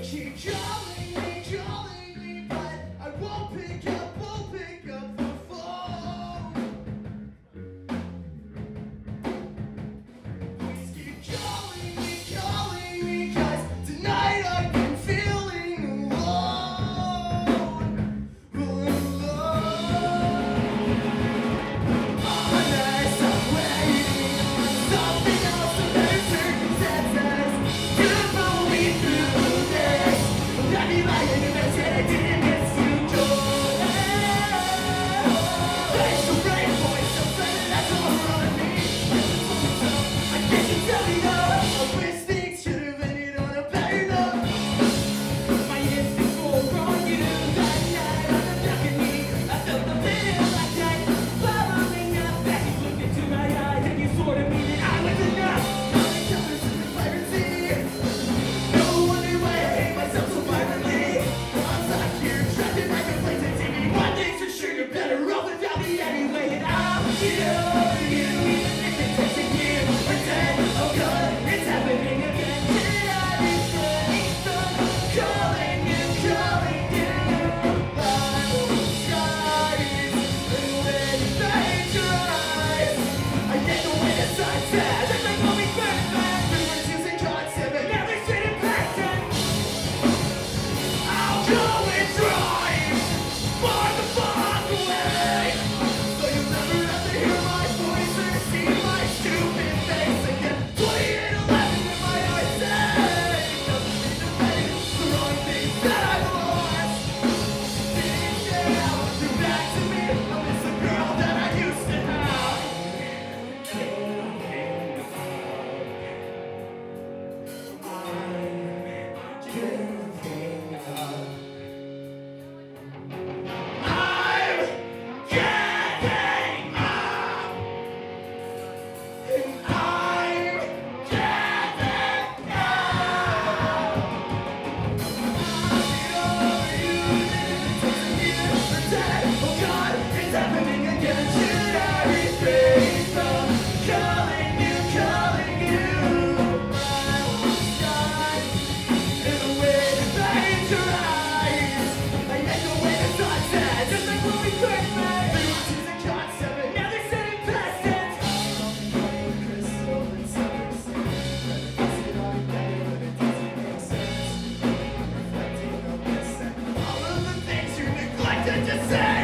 Richie just. You neglected to say.